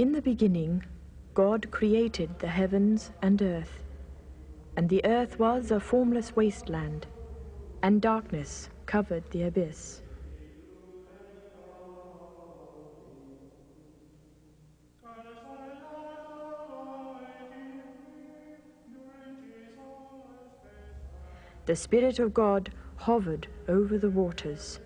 In the beginning, God created the heavens and earth. And the earth was a formless wasteland, and darkness covered the abyss. The Spirit of God hovered over the waters.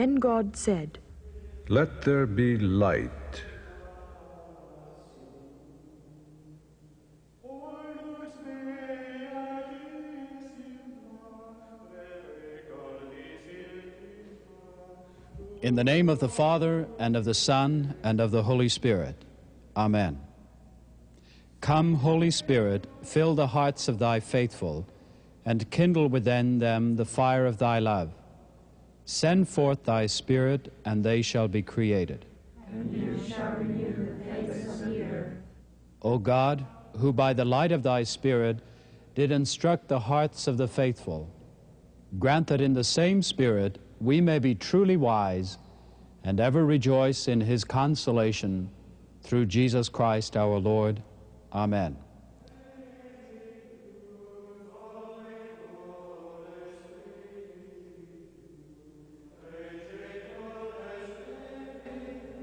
Then God said, Let there be light. In the name of the Father, and of the Son, and of the Holy Spirit. Amen. Come, Holy Spirit, fill the hearts of thy faithful, and kindle within them the fire of thy love. Send forth thy Spirit, and they shall be created. And you shall renew the face of the earth. O God, who by the light of thy Spirit did instruct the hearts of the faithful, grant that in the same Spirit we may be truly wise and ever rejoice in his consolation through Jesus Christ our Lord. Amen.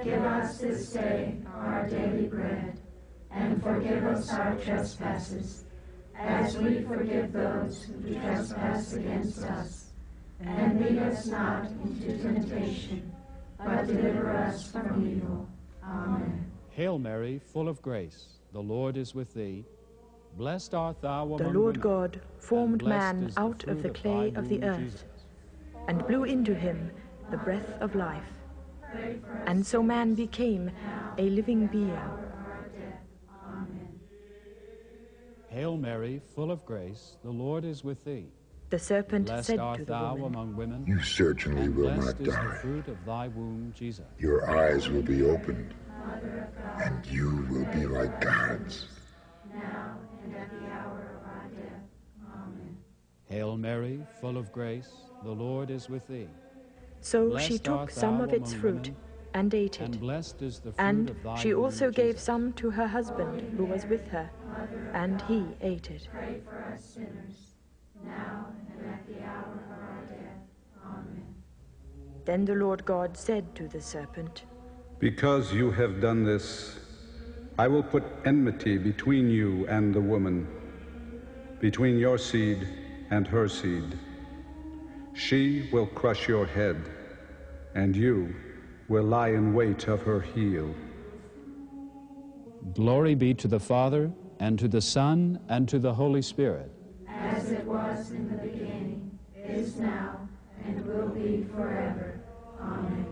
Give us this day our daily bread, and forgive us our trespasses, as we forgive those who trespass against us. And lead us not into temptation, but deliver us from evil. Amen. Hail Mary, full of grace, the Lord is with thee. Blessed art thou among The Lord women, God formed and blessed man is the out of the clay of the earth Jesus. and blew into him the breath of life. And so man became a living being. Hail Mary, full of grace, the Lord is with thee. The serpent Blessed said to art the thou woman, among women, You certainly and will not is the die. fruit of thy womb, Jesus. Your eyes will be opened, and you will be like gods. Now and at the hour of our death. Amen. Hail Mary, full of grace, the Lord is with thee. So she took some of its fruit women, and ate it. And is the fruit And of thy she womb, also gave some to her husband who was with her, and he ate it. Pray for us sinners, now and at the hour of our death. Amen. Then the Lord God said to the serpent, Because you have done this, I will put enmity between you and the woman, between your seed and her seed. She will crush your head, and you will lie in wait of her heel. Glory be to the Father, and to the Son, and to the Holy Spirit. As it was in the beginning, is now, and will be forever. Amen.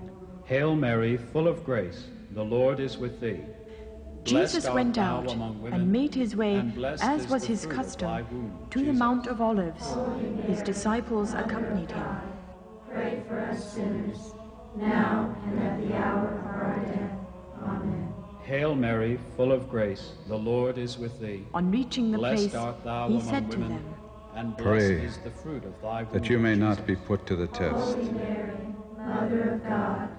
Hail Mary, full of grace, the Lord is with thee. Blessed Jesus art went thou out among women, and made his way, blessed as is was the his fruit of thy custom, womb, to the Jesus. Mount of Olives. His disciples accompanied him. Pray for us sinners, now and at the hour of our death. Amen. Hail Mary, full of grace, the Lord is with thee. On reaching the Blessed place, art thou he among said to women, them, and Pray is the fruit of thy womb, that you may not Jesus. be put to the test. Holy Mary, Mother of God,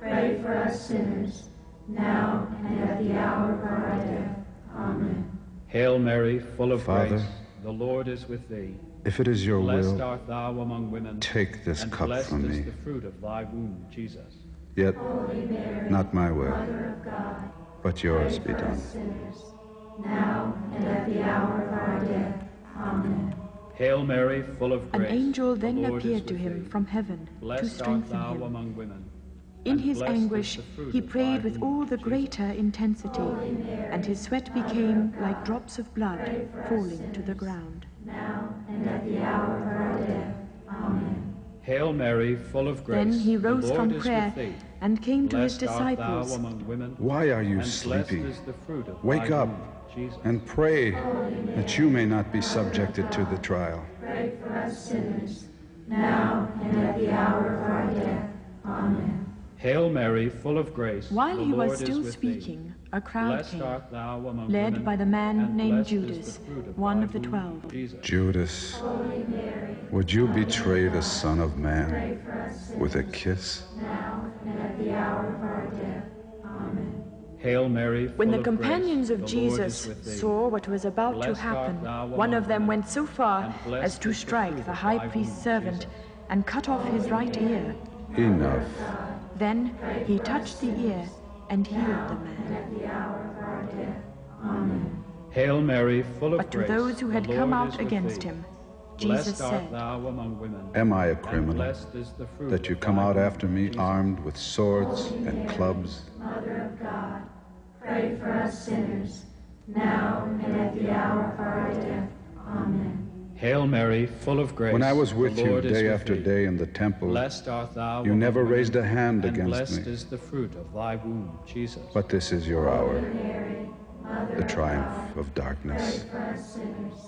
pray for us sinners, now and at the hour of our death. Amen. Hail Mary, full of Father, grace, the Lord is with thee. If it is your Blessed will, art thou among women, take this and cup blessed from is me. the fruit of thy womb, Jesus. Yet Holy Mary, not my will, Mother of God, but yours pray be for done. us sinners, now and at the hour of our death. Amen. Hail Mary, full of grace. An grace. angel the then Lord is appeared to with him thee. from heaven to Blessed art strengthen thou him. Among women. In his anguish, he prayed with all the greater intensity, and his sweat became like drops of blood falling to the ground. Now and at the hour of our death. Amen. Hail Mary, full of grace. Then he rose Lord from prayer and came to his Blessed art disciples. among women. Why are you sleeping? Blessed is the fruit of Wake up womb, Jesus. and pray that you may not be subjected to the trial. Pray for us sinners, now and at the hour of our death. Amen. Hail Mary, full of grace. While the he Lord was still with thee. speaking, a crowd Blessed came, art thou among led women, by the man named Judas, of one of the twelve. Jesus. Judas, would you betray the Son of Man with a kiss? Now and at the hour of our death. Amen. Hail Mary, When the of companions grace, of the Jesus is with thee. saw what was about to Blessed art happen, one of them went so far as to is the strike the high priest's servant Jesus. and cut off his right ear. Enough. Then he touched the ear and healed the man. At the hour of our death. Amen. Hail Mary, full of But to grace. those who had come out against thee. him, Jesus said, thou among women. Am I a criminal blessed is the fruit that you come out after me Jesus. armed with swords and clubs? Mother of God, pray for us sinners, now and at the hour of our death. Amen. Hail Mary, full of grace. When I was with you day after thee. day in the temple, Blessed art thou. You never women, raised a hand against blessed me. Blessed is the fruit of thy womb, Jesus. but this is your hour, Mary, Mother the triumph of God, darkness. pray for us sinners,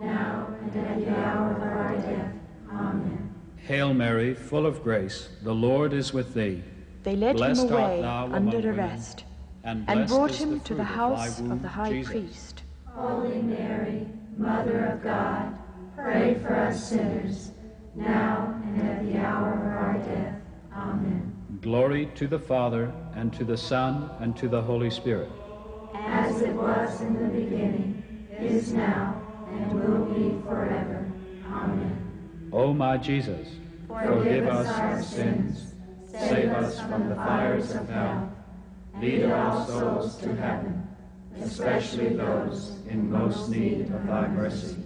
now and at the hour of our death. Amen. Hail Mary, full of grace, the Lord is with thee. They led Blessed him art away thou among under women, arrest And, and blessed brought is him the to the fruit house thy womb, of the high Jesus. priest. Holy Mary, Mother of God, pray for us sinners, now and at the hour of our death. Amen. Glory to the Father, and to the Son, and to the Holy Spirit. As it was in the beginning, is now, and will be forever. Amen. O my Jesus, forgive us our sins, save us from the fires of hell, lead all souls to heaven, especially those in most need of thy mercy.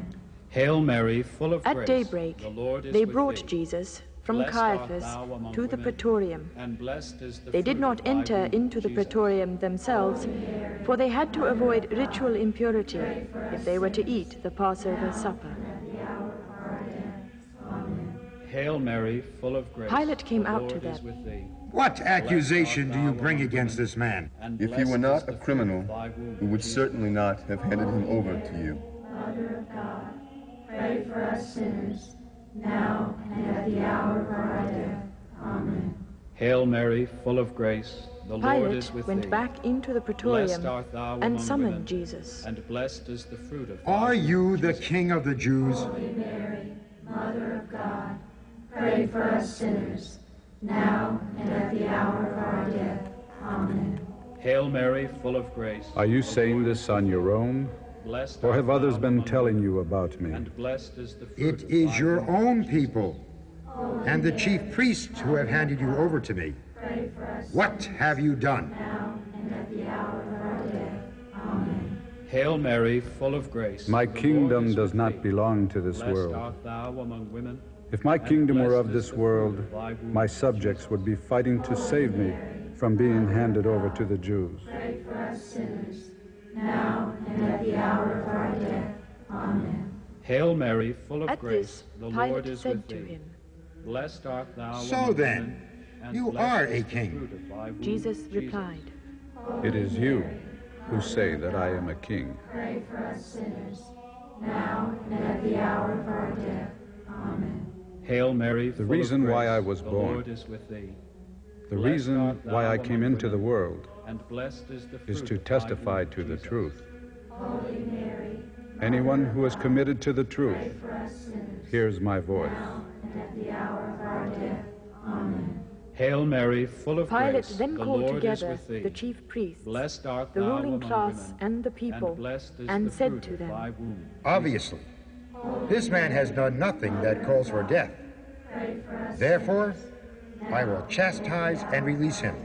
Hail Mary, full of At grace, daybreak, the Lord is they brought thee. Jesus from Blessed Caiaphas to the praetorium. and blessed is the They did not enter into the Jesus. praetorium themselves, for they had to avoid ritual impurity if they were to eat the Passover supper. Hail Mary, full of grace. Pilate came the out Lord to is them. with thee. What accusation do you bring against this man? And If he blessed were is not the a fruit criminal, of thy womb, we would Jesus. certainly not have handed him over to you. Mother of God, pray for us sinners, now and at the hour of our death. Amen. Hail Mary, full of grace, the Lord is Pilate with went thee. back into the Blessed praetorium art thou and among summoned women, Jesus. and blessed is the fruit of thy Are womb, you the Jesus. king of the Jews? Holy Mary, Mother of God, pray for us sinners, now and at the hour of our death. Amen. Hail Mary, full of grace. Are you saying this on your own? Blessed Or have others been telling you about me? And blessed is the fruit It of is thy your own people and the chief priests who have handed you over to me. What have you done? Hail Mary, full of grace. My kingdom does not belong to this world. art thou among women. If my kingdom were of this world, of thy womb, my subjects would be fighting to save me from being handed over to the Jews. Pray for us sinners, now and at the hour of our death. Amen. Hail Mary, full of At grace, this, the Lord is said with to thee. him, Blessed art thou So among then, women, and you are a king. fruit of thy womb, Jesus replied, It is you who say that I am a king. Pray for us sinners, now and at the hour of our death. Amen. Hail Mary, full of reason why grace, I was the born, Lord is with thee. The reason why I came into the world And blessed is the fruit is to testify womb, to the truth. Holy Mary, Anyone who is committed to the truth pray for us sinners, hears my voice. now and at the hour of our death. Amen. Hail Mary, full of Pilate grace, then the called Lord together the chief priests, Blessed art the ruling class, women, and the people, and and the said to them. Obviously, this man has done nothing that calls for death. Therefore, I will chastise and release him.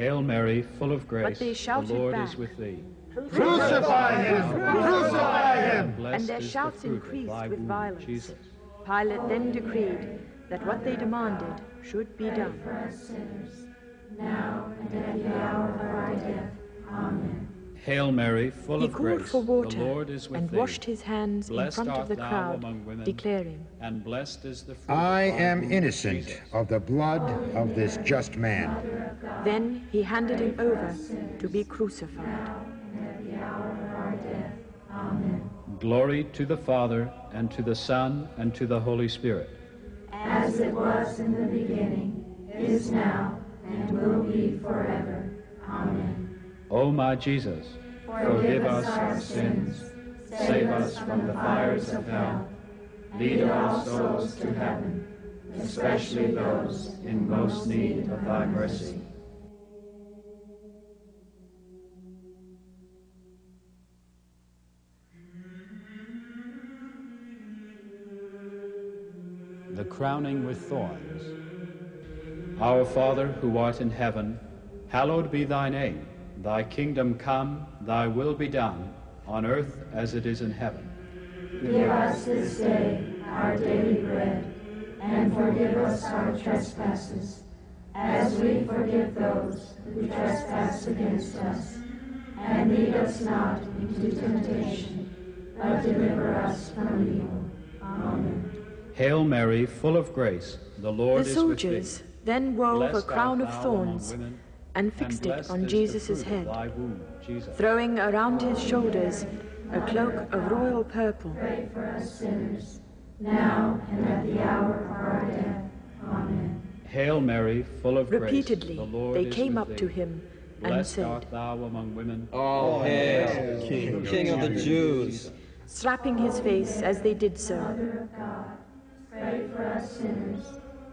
Hail Mary, full of grace, they the Lord back, is with thee. Crucify him! Crucify him! Blessed and their is the shouts fruit of increased thy with womb, violence. Jesus. Pilate then decreed that what they demanded should be done. For us sinners, now and at the hour of our death. Amen. Hail Mary, full He of grace, for the water Lord is with and thee. washed his hands in Blessed front of art the thou crowd, among women, declaring, and blessed is the fruit I of thy am womb, innocent Jesus. of the blood of this just man. Then he handed him over to be crucified. Glory to the Father, and to the Son, and to the Holy Spirit. As it was in the beginning, is now, and will be forever. Amen. O my Jesus, forgive us our sins, save us from the fires of hell, lead our souls to heaven, especially those in most need of thy mercy. The crowning with thorns. Our Father, who art in heaven, hallowed be thy name. Thy kingdom come, thy will be done, on earth as it is in heaven. Give us this day our daily bread, and forgive us our trespasses, as we forgive those who trespass against us. And lead us not into temptation, but deliver us from evil. Amen. Hail Mary, full of grace, the Lord The is with soldiers thee. then wove a Blessed crown art of thou among thorns women, and fixed it on is Jesus' head, womb, Jesus. throwing around his shoulders a cloak of royal purple. Pray for us sinners, now and at the hour of our death. Amen. Hail Mary, full of grace, Repeatedly the Lord they is came with up thee. to him and Blessed said, art thou among women, All hail, King, King of the Jews. slapping his face as they did so. Mother of God, pray for us sinners,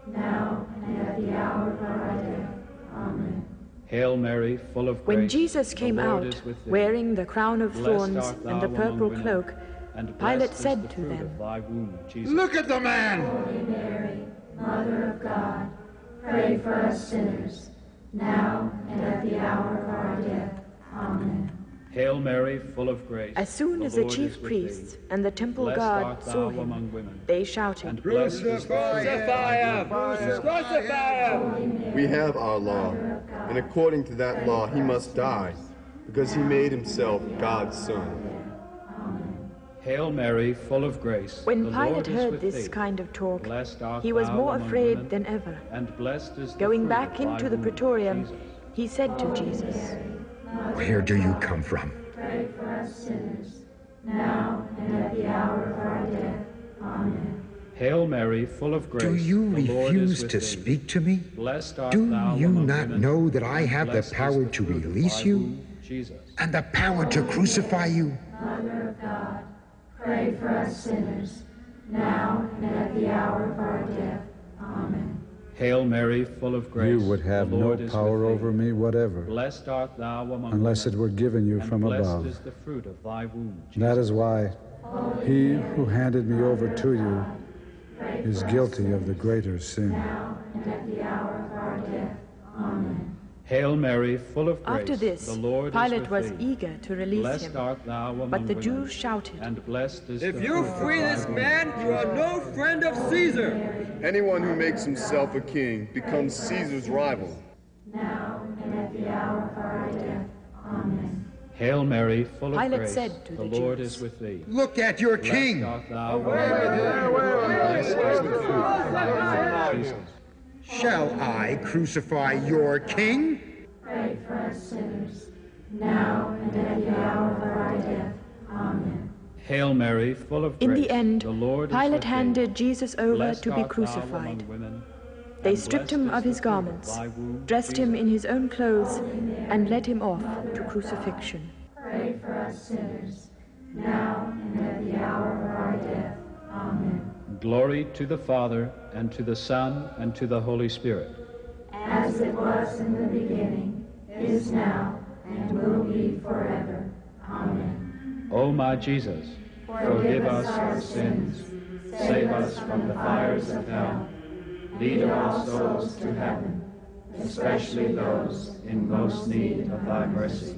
now and at the hour of our death. Amen. Hail Mary, full of grace. When Jesus came out, is with thee. wearing the crown of thorns and the purple cloak, and Pilate said the to them, womb, Look at the man! Holy Mary, Mother of God, pray for us sinners, now and at the hour of our death. Amen. Hail Mary, full of grace. As soon the as the Lord is chief priests thee. and the temple Blessed guard art thou saw among him, women, they and shouted, blessed is the Crucify fruit him! of thy womb. We have our law, and according to that law he must die, because he made himself God's son. Hail Mary, full of grace. When the Pilate Lord is heard with this thee. kind of talk, he was more afraid women, than ever. And blessed is the Going fruit back of into the praetorium, Jesus. he said to Jesus, Where do you come from? Pray for us sinners, now and at the hour of our death. Amen. Hail Mary, full of grace. Do you the Lord is refuse with to thee. speak to me? Blessed art Do thou you among not women, know that I have the power the to release you? Jesus. And the power to crucify you? Mother of God, pray for us sinners, now and at the hour of our death. Amen. Hail Mary, full of grace. You would have the no Lord is power with thee. over me whatever, Blessed art thou among unless it women, were given you and from blessed above. is the fruit of thy womb. That Jesus. is why he who handed me over to you is guilty of the greater sin. Now and at the hour of our death. Amen. Hail Mary, full of grace. After this, the Lord Pilate was thee. eager to release Blessed him. art thou among But the women, Jews shouted, and blessed is If the you free this man, you are no friend of Caesar. Anyone who makes himself a king becomes Caesar's rival. Now and at the hour of our death. Amen. Hail Mary, full of Pilate grace. said to the the Lord Jews, is with thee. Look at your Blessed king. art thou among women, and blessed is the fruit of thy womb, Jesus. Shall I crucify your king? Pray for us sinners, now and at the hour of our death. Amen. Hail Mary, full of grace. In the end, the Lord Pilate thee. handed Jesus over Blessed to be crucified. They stripped him of his garments, womb, dressed him in his own clothes, and led him off to crucifixion. Pray for us sinners, now and at the hour of our death. Amen. Glory to the Father, and to the Son, and to the Holy Spirit. As it was in the beginning, is now, and will be forever. Amen. O my Jesus, forgive us our sins, save us from the fires of hell, lead all souls to heaven, especially those in most need of thy mercy.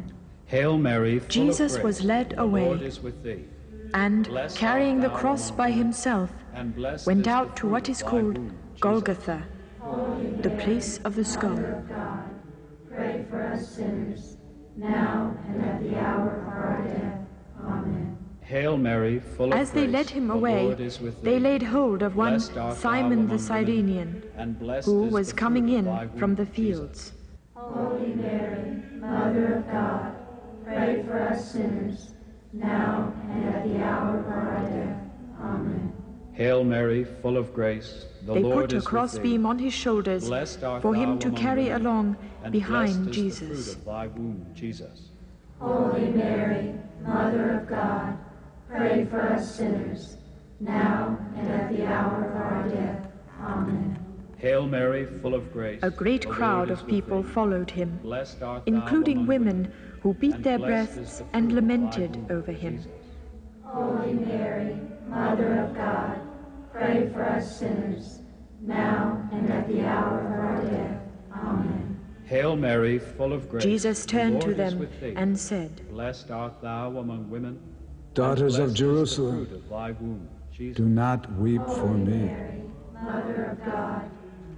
Hail Mary, full Jesus of grace, was led the away. Lord is with thee. And, Blessed carrying the cross by himself, and went out to fruit what of is thy called womb, Jesus. Golgotha, the place of the skull. God, pray for us sinners, now and at the hour of our death. Amen. Hail Mary, full of As they led him the away, Lord they laid hold of one Blessed art thou Simon the women, Cyrenian, and blessed was coming in thy from womb, the Jesus. fields. Holy Mary, Mother of God, pray for us sinners, now and at the hour of our death. Amen. Hail Mary, full of grace, the They Lord put a crossbeam on his shoulders Blessed art for him to carry women, along and behind blessed is the Jesus. fruit of thy womb, Jesus. Holy Mary, Mother of God, pray for us sinners, now and at the hour of our death. Amen. Hail Mary, full of grace. A great crowd of people followed him, Blessed art thou including women who beat their breasts and fruit of thy lamented over him. Holy Mary, Mother of God, pray for us sinners, now and at the hour of our death. Amen. Hail Mary, full of grace. Jesus the turned to Lord is them and said, Blessed art thou among women. Daughters of Jerusalem, of womb, do not weep for me. Mary, Mother of God,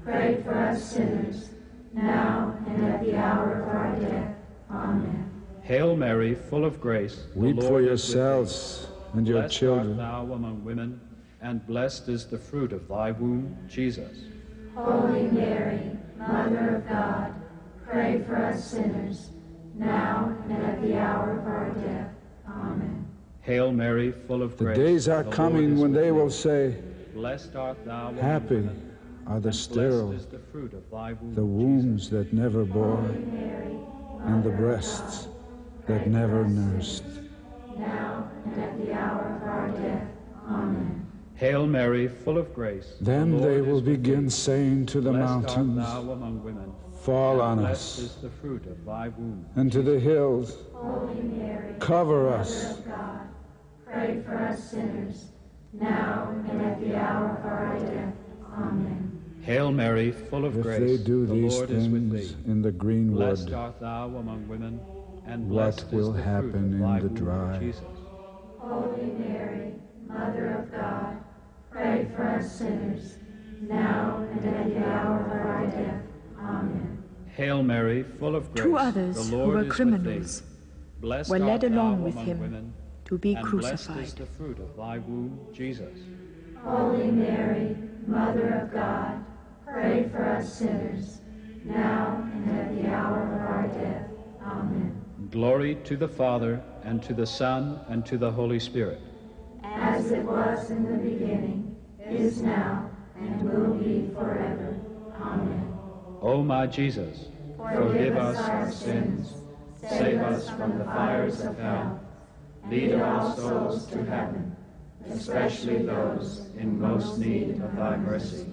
pray for us sinners, now and at the hour of our death. Amen. Hail Mary, full of grace. Weep for Lord is with thee. yourselves and your Blessed children. art thou among women, and blessed is the fruit of thy womb, Jesus. Holy Mary, Mother of God, pray for us sinners, now and at the hour of our death. Amen. Hail Mary, full of The grace. The days are the Lord coming is when they will say, Blessed art thou among Happy women, are the and sterile, is the fruit of thy womb, the wombs that never bore, and the breasts that never nursed. Now and at the hour of our death. Amen. Hail Mary, full of grace. the Then Lord they is will with thee. begin saying to the Blessed art mountains, thou among women, Fall on us, is the fruit of thy womb. and to the hills, Holy Mary, Cover Mother us. of God, pray for us sinners, now and at the hour of our death. Amen. Hail Mary, full of If grace. they do the these Lord is with things thee. in the green Blessed wood, art thou among women, and What will is the happen fruit of in the dry? Jesus. Holy Mary, Mother of God, pray for us sinners, now and at the hour of our death. Amen. Hail Mary, full of grace. Two others the who Lord were is with criminals thee. Blessed were led along with among him women, to be and blessed is the fruit of thy womb, Jesus. Holy Mary, Mother of God, pray for us sinners, now and at the hour of our death. Amen. Glory to the Father, and to the Son, and to the Holy Spirit. As it was in the beginning, is now, and will be forever. Amen. O my Jesus, forgive us our sins, save us from the fires of hell, lead our souls to heaven, especially those in most need of thy mercy.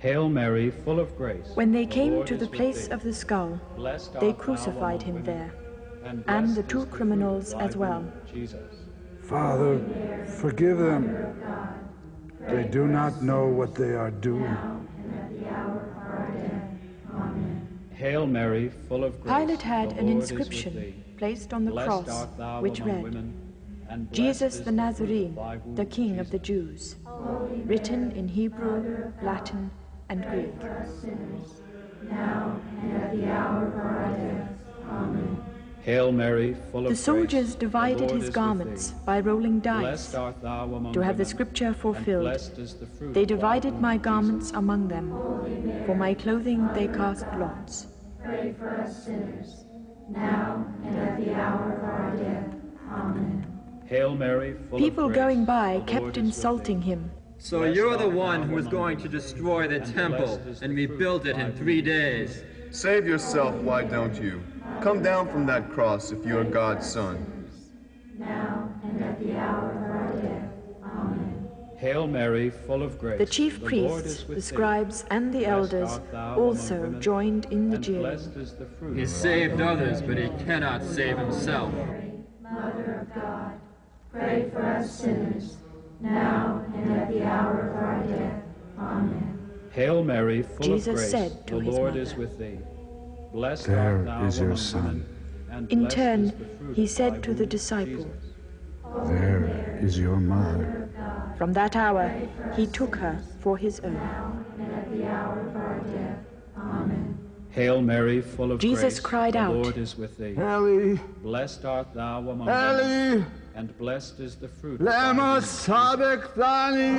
Hail Mary, full of grace. When they the came Lord to the place thee. of the skull, Blessed they crucified him women, there, and, and the two criminals as well. Jesus. Father, forgive them. They do not know what they are doing. Hail Mary, full of grace. Pilate had an Lord is with inscription placed on the Blessed cross which read, women, Jesus the Nazarene, of thy womb, the King of the Jesus. Jews, written in Hebrew, Latin, and Greek. Now and at the hour of our death. Amen. Hail Mary, full of The soldiers grace, divided Lord his garments by rolling Blessed dice art thou among to have the women, scripture and fulfilled. blessed is the fruit They divided womb, my Jesus. garments among them. For my clothing they cast lots. Pray for us sinners, now and at the hour of our death. Amen. Hail Mary, full People of grace, going by kept insulting thee. him. So you're the one who is going to destroy the temple and rebuild it in three days. Save yourself, why don't you? Come down from that cross if you are God's son. Now and at the hour of our death. Amen. Hail Mary, full of grace. The chief the priests, is with the thee. scribes, and the Blessed elders art thou among also women, joined in the and jeering. blessed is the fruit He saved others, but he cannot save himself. Mother of God, pray for us sinners, now and at the hour of our death. Amen. Hail Mary, full Jesus of grace, said to the his Lord mother, is with thee. Blessed There art thou is your among son. women, In turn, is the fruit he said to the womb, disciple, Jesus. There is your mother. From that hour, he took her for his own. And at the hour of our death. Amen. Hail Mary, full of Jesus grace, cried the out, Lord is with thee. Eli, Blessed art thou among women, Eli, and blessed is the fruit of thy lema sabachthani.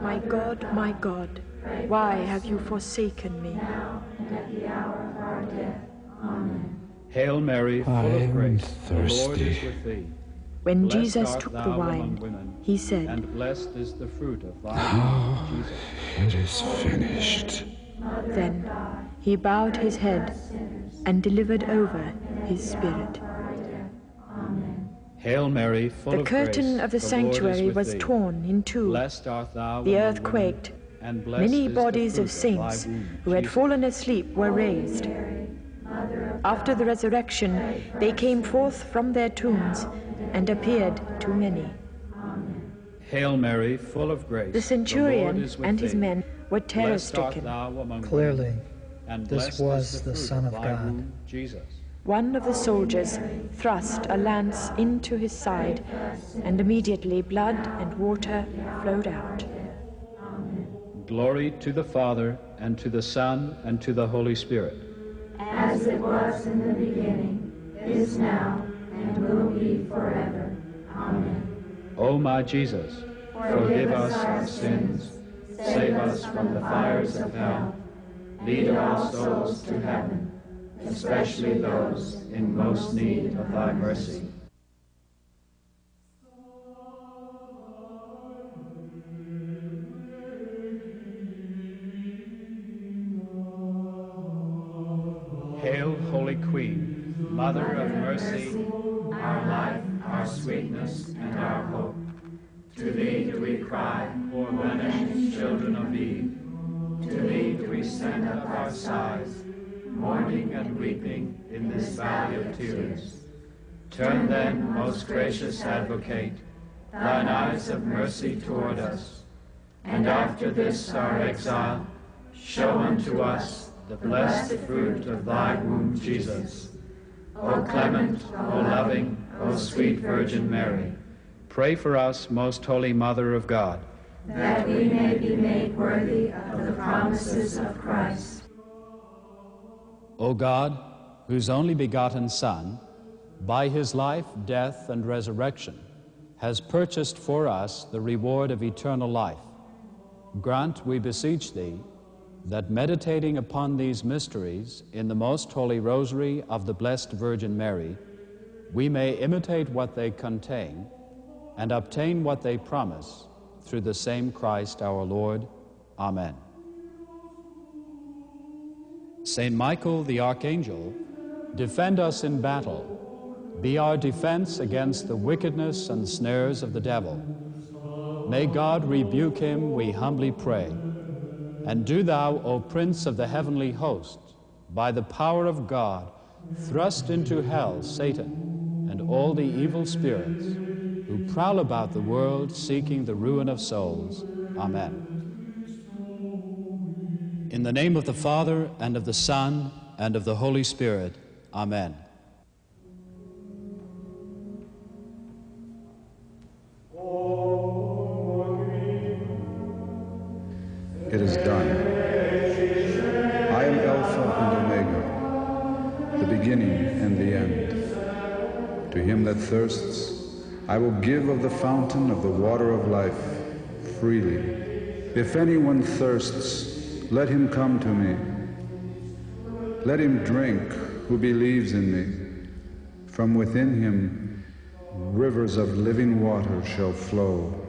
My God, my God, why have you forsaken me? And at the hour of our death. Amen. Hail Mary, full I of am grace, the Lord is with thee. When Blessed Jesus took the wine, women, he said, and blessed is the fruit of thy ah, womb, Jesus. It is finished. Then he bowed his head and delivered over his spirit. Hail Mary, full The of curtain grace, of the Lord is sanctuary was thee. torn in two. Blessed art thou The earth women, quaked. and blessed Many is the bodies fruit of thy saints womb, who had fallen asleep were raised. After the resurrection, they came forth from their tombs and appeared to many. Hail Mary, full of grace, The the centurion is with and his thee. men were terror stricken. Clearly, this was the the Son of God. womb, Jesus. One of the soldiers thrust a lance into his side, and immediately blood and water flowed out. Glory to the Father, and to the Son, and to the Holy Spirit. As it was in the beginning, is now, and will be forever. Amen. O my Jesus, forgive us our sins, save us from the fires of hell, lead our souls to heaven, especially those in most need of thy mercy. Hail, Holy Queen, Mother of mercy, our life, our sweetness, and our hope. To thee do we cry, poor banished children of Eve. To thee do we send up our sighs, mourning and weeping in this valley of tears. Turn then, most gracious Advocate, thine eyes of mercy toward us, and after this our exile, show unto us the blessed fruit of thy womb, Jesus. O clement, O loving, O sweet Virgin Mary, Pray for us, most holy Mother of God. that we may be made worthy of the promises of Christ. O God, whose only begotten Son, by his life, death, and resurrection, has purchased for us the reward of eternal life, grant, we beseech thee, that meditating upon these mysteries in the most holy rosary of the Blessed Virgin Mary, we may imitate what they contain and obtain what they promise through the same Christ our Lord. Amen. Saint Michael the Archangel, defend us in battle. Be our defense against the wickedness and snares of the devil. May God rebuke him, we humbly pray. And do thou, O Prince of the heavenly host, by the power of God, thrust into hell Satan and all the evil spirits who prowl about the world seeking the ruin of souls. Amen. In the name of the Father, and of the Son, and of the Holy Spirit. Amen. It is done. I am Alpha and Omega, the beginning and the end. To him that thirsts, I will give of the fountain of the water of life freely. If anyone thirsts, let him come to me. Let him drink who believes in me. From within him, rivers of living water shall flow.